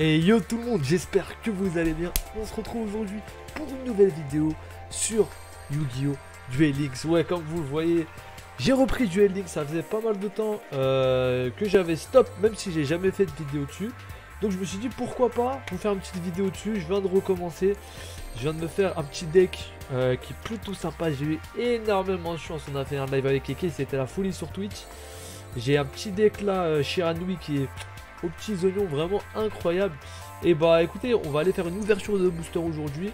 Et yo tout le monde, j'espère que vous allez bien. On se retrouve aujourd'hui pour une nouvelle vidéo sur Yu-Gi-Oh! Duel Links. Ouais, comme vous le voyez, j'ai repris Duel Links. Ça faisait pas mal de temps euh, que j'avais stop, même si j'ai jamais fait de vidéo dessus. Donc je me suis dit pourquoi pas vous faire une petite vidéo dessus. Je viens de recommencer. Je viens de me faire un petit deck euh, qui est plutôt sympa. J'ai eu énormément de chance. On a fait un live avec Keke, c'était la folie sur Twitch. J'ai un petit deck là, euh, Shiranui, qui est aux petits oignons vraiment incroyable. Et bah écoutez, on va aller faire une ouverture de booster aujourd'hui.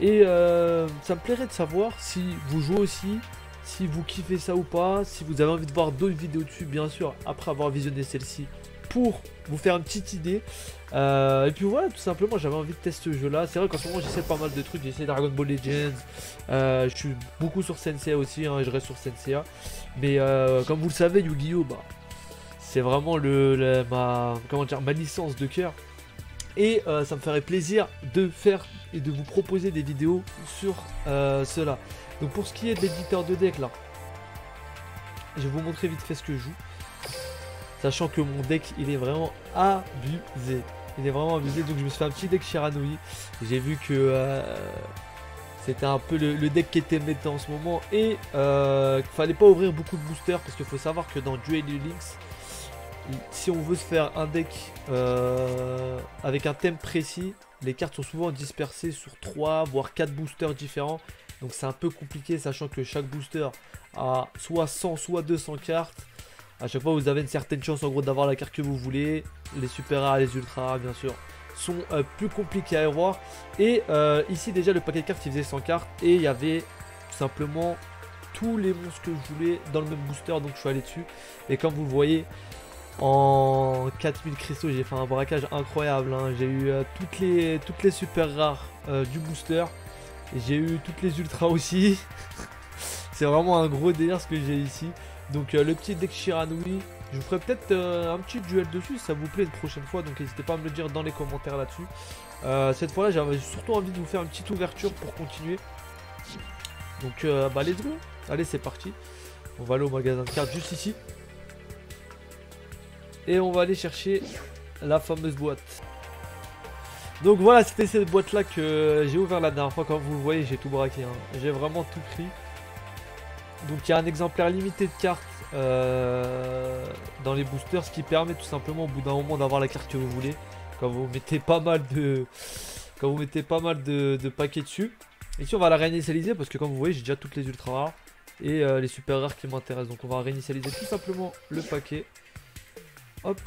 Et euh, ça me plairait de savoir si vous jouez aussi, si vous kiffez ça ou pas, si vous avez envie de voir d'autres vidéos dessus, bien sûr, après avoir visionné celle-ci, pour vous faire une petite idée. Euh, et puis voilà, tout simplement, j'avais envie de tester ce jeu-là. C'est vrai qu'en ce moment, j'essaie pas mal de trucs. J'essaie Dragon Ball Legends. Euh, je suis beaucoup sur Sensei aussi. Hein, je reste sur Sensei. Mais comme vous le savez, Yu-Gi-Oh! Bah, c'est vraiment le, ma, comment dire, ma licence de cœur. Et euh, ça me ferait plaisir de faire et de vous proposer des vidéos sur euh, cela. Donc pour ce qui est de l'éditeur de deck là, je vais vous montrer vite fait ce que je joue. Sachant que mon deck il est vraiment abusé. Il est vraiment abusé. Donc je me suis fait un petit deck Shiranui. J'ai vu que euh, c'était un peu le, deck qui était méta en ce moment. Et euh, fallait pas ouvrir beaucoup de boosters. Parce qu'il faut savoir que dans Duel Links, si on veut se faire un deck euh, avec un thème précis, les cartes sont souvent dispersées sur 3 voire 4 boosters différents. Donc c'est un peu compliqué sachant que chaque booster a soit 100 soit 200 cartes. À chaque fois vous avez une certaine chance en gros d'avoir la carte que vous voulez. Les super rares, les ultra rares bien sûr sont euh, plus compliqués à avoir. Et euh, ici déjà le paquet de cartes il faisait 100 cartes et il y avait tout simplement tous les monstres que je voulais dans le même booster donc je suis allé dessus. Et comme vous le voyez en 4000 cristaux, j'ai fait un braquage incroyable. Hein. J'ai eu euh, toutes, les, toutes les super rares euh, du booster. J'ai eu toutes les ultras aussi. C'est vraiment un gros délire ce que j'ai ici. Donc euh, le petit deck Shiranui, je vous ferai peut-être un petit duel dessus si ça vous plaît une prochaine fois. Donc n'hésitez pas à me le dire dans les commentaires là-dessus. cette fois-là, j'avais surtout envie de vous faire une petite ouverture pour continuer. Donc bah let's go. Allez, c'est parti. On va aller au magasin de cartes juste ici. Et on va aller chercher la fameuse boîte. Donc voilà, c'était cette boîte là que j'ai ouvert la dernière fois. Comme vous voyez, j'ai tout braqué. Hein. J'ai vraiment tout pris. Donc il y a un exemplaire limité de cartes euh, dans les boosters, ce qui permet tout simplement au bout d'un moment d'avoir la carte que vous voulez. Quand vous mettez pas mal de, quand vous mettez pas mal de, paquets dessus. Ici on va la réinitialiser parce que comme vous voyez j'ai déjà toutes les ultra rares et euh, les super rares qui m'intéressent. Donc on va réinitialiser tout simplement le paquet. Hop.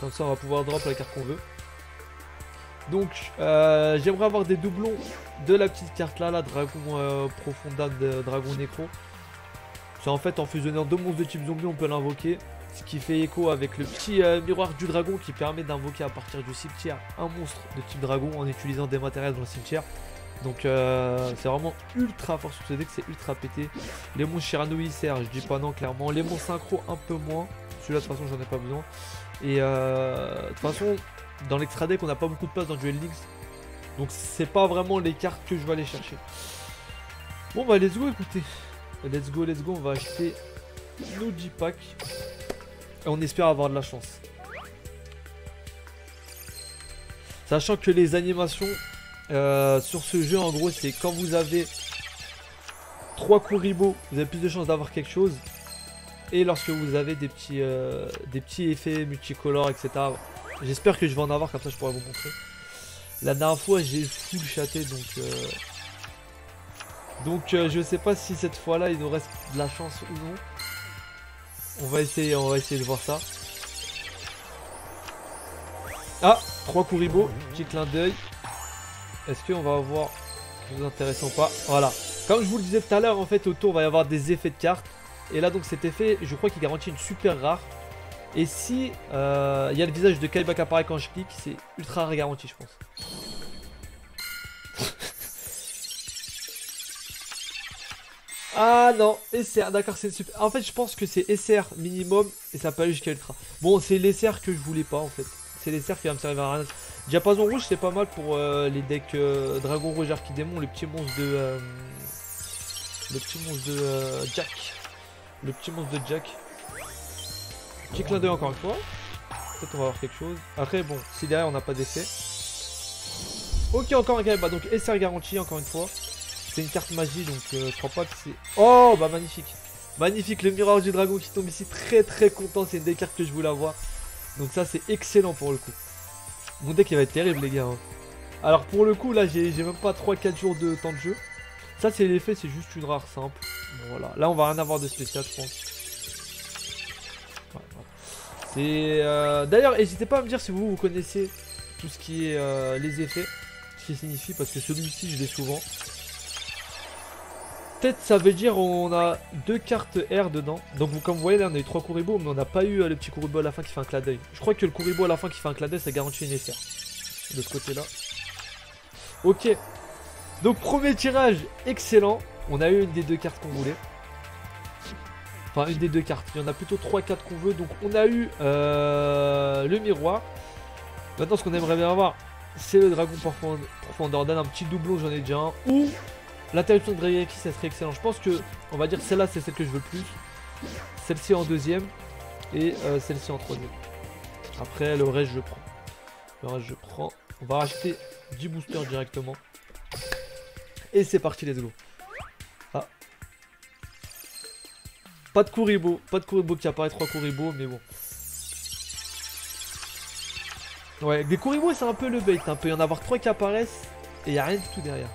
Comme ça, on va pouvoir drop la carte qu'on veut. Donc, euh, j'aimerais avoir des doublons de la petite carte là, la Dragon euh, Profondade, Dragon Nécro. C'est en fait en fusionnant deux monstres de type zombie, on peut l'invoquer. Ce qui fait écho avec le petit euh, miroir du dragon qui permet d'invoquer à partir du cimetière un monstre de type dragon en utilisant des matériels dans le cimetière. Donc c'est vraiment ultra fort sur ce deck, c'est ultra pété. Les monstres Shiranui servent, je dis pas non clairement. Les monstres synchro un peu moins. Celui-là, de toute façon, j'en ai pas besoin. Et euh, de toute façon, dans l'extra deck, on n'a pas beaucoup de place dans Duel Links. Donc, c'est pas vraiment les cartes que je vais aller chercher. Bon, bah, let's go, écoutez. Let's go, let's go. On va acheter nos 10 packs. Et on espère avoir de la chance. Sachant que les animations euh, sur ce jeu, en gros, c'est quand vous avez 3 Kuribo, vous avez plus de chances d'avoir quelque chose. Et lorsque vous avez des petits, euh, des petits effets multicolores, etc. J'espère que je vais en avoir, comme ça je pourrai vous montrer. La dernière fois, j'ai full chaté, donc... Euh, donc je sais pas si cette fois-là, il nous reste de la chance ou non. On va essayer, on va essayer de voir ça. Ah 3 Kuribo, petit clin d'œil. Est-ce qu'on va avoir d'intéressant ou pas Voilà. Comme je vous le disais tout à l'heure, en fait, autour, il va y avoir des effets de cartes. Et là donc cet effet, je crois qu'il garantit une super rare. Et si euh, il y a le visage de Kaiba qui apparaît quand je clique, c'est ultra rare garanti je pense. ah non, SR, d'accord, c'est super. En fait, je pense que c'est SR minimum et ça peut aller jusqu'à ultra. Bon, c'est l'SR que je voulais pas en fait. C'est l'SR qui va me servir à rien. Diapason rouge, c'est pas mal pour euh, les decks euh, Dragon Rouge Archidémon, les petits monstres de. le petit monstre de Jack. Le petit monstre de Jack. Petit clin d'œil encore une fois. peut-être on va avoir quelque chose. Après, bon, si derrière on n'a pas d'effet. Ok, encore un Kaiba, donc SR garanti, encore une fois. C'est une carte magie, donc euh, je crois pas que c'est... Oh, bah magnifique. Magnifique, le miroir du dragon qui tombe ici, très très content, c'est une des cartes que je voulais avoir. Donc ça, c'est excellent pour le coup. Mon deck, il va être terrible, les gars. Hein. Alors pour le coup, là, j'ai même pas 3-4 jours de temps de jeu. Ça, c'est l'effet, c'est juste une rare simple. voilà. Là, on va rien avoir de spécial, je pense. Euh, d'ailleurs, n'hésitez pas à me dire si vous, vous connaissez tout ce qui est euh, les effets. Ce qui signifie, parce que celui-ci, je l'ai souvent. Peut-être ça veut dire on a deux cartes R dedans. Donc comme vous voyez là on a eu trois Kuribo mais on n'a pas eu euh, le petit Kuribo à la fin qui fait un clin. Je crois que le Kuribo à la fin qui fait un clin d'œil ça garantit une SR. De ce côté là. Ok. Donc premier tirage excellent. On a eu une des deux cartes qu'on voulait. Enfin une des deux cartes. Il y en a plutôt 3-4 qu'on veut. Donc on a eu euh, le miroir. Maintenant ce qu'on aimerait bien avoir c'est le dragon profondeur d'un petit doublon j'en ai déjà un. Ou L'interruption de Dragaki, ça serait excellent. Je pense que, on va dire, celle-là, c'est celle que je veux le plus. Celle-ci en deuxième. Et euh, celle-ci en troisième. Après, le reste, je prends. Le reste, je prends. On va racheter du booster directement. Et c'est parti, let's go. Ah. Pas de Kuribo. Pas de Kuribo qui apparaît, trois Kuribo, mais bon. Ouais, des Kuribo, c'est un peu le bait. Un peut y en avoir trois qui apparaissent. Et il a rien du tout derrière.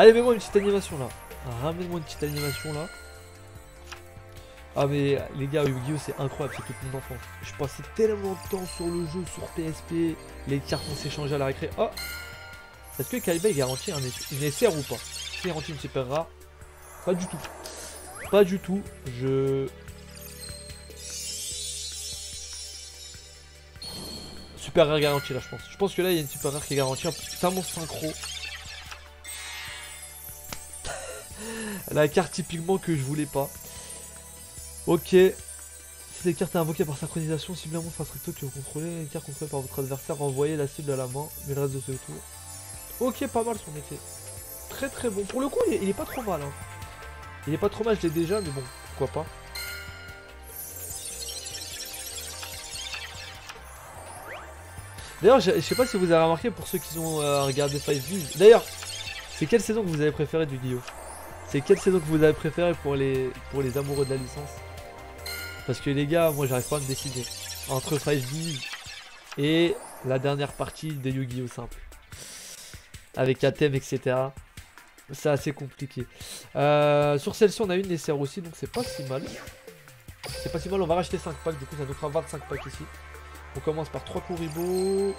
Allez, mets-moi une petite animation là. Ramène-moi une petite animation là. Ah mais les gars, Yu-Gi-Oh c'est incroyable, c'est toute mon enfance. Je passais tellement de temps sur le jeu, sur PSP, les cartes on s'échangeait à la récré. Oh Est-ce que Kaiba garantit un, une SR ou pas? C'est garantit une super rare Pas du tout. Pas du tout. Je... Super rare garantie là je pense. Je pense que là il y a une super rare qui est garantie. Un monstre synchro. La carte typiquement que je voulais pas. Ok. Si cette carte est invoquée par synchronisation, cible un monstre recto que vous contrôlez, une carte contrôlée par votre adversaire, renvoyez la cible à la main, mais le reste de ce tour. Ok, pas mal son effet. Très très bon. Pour le coup, il est, pas trop mal. Hein. Il est pas trop mal, je l'ai déjà, mais bon, pourquoi pas. D'ailleurs, je, sais pas si vous avez remarqué pour ceux qui ont euh, regardé 5 D'ailleurs, c'est quelle saison que vous avez préféré du Dio? C'est quelle saison que vous avez préféré pour les, amoureux de la licence Parce que les gars, moi j'arrive pas à me décider. Entre 5D et la dernière partie de Yu-Gi-Oh! simple. Avec un etc. C'est assez compliqué. Euh, sur celle-ci, on a une SR aussi, donc c'est pas si mal. C'est pas si mal, on va racheter 5 packs, du coup ça nous fera 25 packs ici. On commence par 3 Kuribo.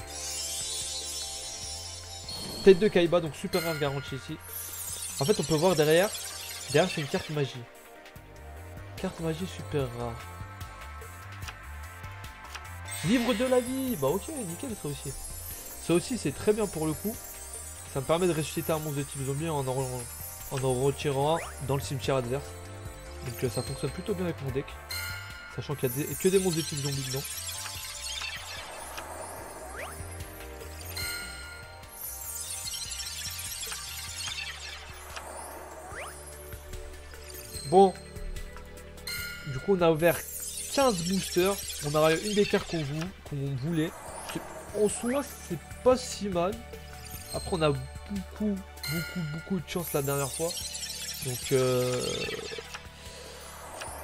Tête de Kaiba, donc super rare garantie ici. En fait, on peut voir derrière. Derrière, c'est une carte magie. Carte magie super rare. Livre de la vie Bah ok, nickel ça aussi. Ça aussi, c'est très bien pour le coup. Ça me permet de ressusciter un monstre de type zombie en en, retirant un dans le cimetière adverse. Donc euh, ça fonctionne plutôt bien avec mon deck. Sachant qu'il y a que des monstres de type zombie dedans. Bon. Du coup, on a ouvert 15 boosters. On a une des cartes qu'on voulait. En soi, c'est pas si mal. Après, on a beaucoup, beaucoup, beaucoup de chance la dernière fois. Donc, euh,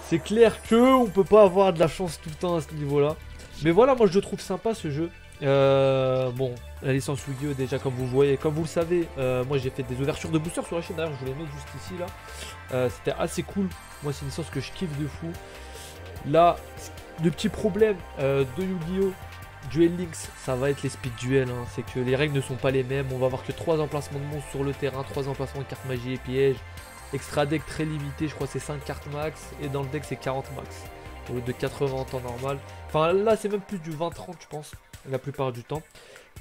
c'est clair que on peut pas avoir de la chance tout le temps à ce niveau-là. Mais voilà, moi je le trouve sympa ce jeu. Euh, bon, la licence Yu-Gi-Oh! déjà comme vous voyez, comme vous le savez, euh, moi j'ai fait des ouvertures de boosters sur la chaîne, d'ailleurs je vous les mets juste ici là. Euh, c'était assez cool, moi c'est une licence que je kiffe de fou. Là, le petit problème de Yu-Gi-Oh! Duel Links, ça va être les speed duels, hein. c'est que les règles ne sont pas les mêmes, on va avoir que 3 emplacements de monstres sur le terrain, 3 emplacements de cartes magie et pièges. Extra deck très limité, je crois c'est 5 cartes max, et dans le deck c'est 40 max, au lieu de 80 en temps normal. Enfin là c'est même plus du 20-30 je pense la plupart du temps.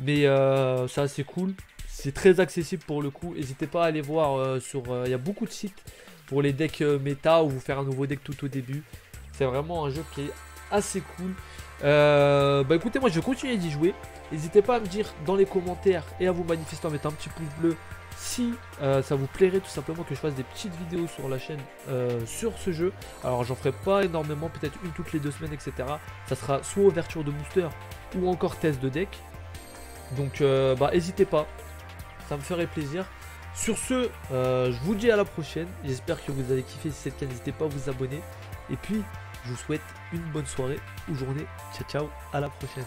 Mais euh, c'est cool. C'est très accessible pour le coup. N'hésitez pas à aller voir euh, sur... Euh, il y a beaucoup de sites pour les decks méta ou vous faire un nouveau deck tout au début. C'est vraiment un jeu qui est assez cool. Euh, bah écoutez, moi je vais continuer d'y jouer. N'hésitez pas à me dire dans les commentaires et à vous manifester en mettant un petit pouce bleu si euh, ça vous plairait tout simplement que je fasse des petites vidéos sur la chaîne euh, sur ce jeu. Alors j'en ferai pas énormément, peut-être une toutes les deux semaines, etc. Ça sera soit ouverture de booster ou encore test de deck. Donc bah n'hésitez pas, ça me ferait plaisir. Sur ce, je vous dis à la prochaine. J'espère que vous avez kiffé. Si c'est le cas, n'hésitez pas à vous abonner. Et puis, je vous souhaite une bonne soirée ou journée. Ciao, ciao, à la prochaine.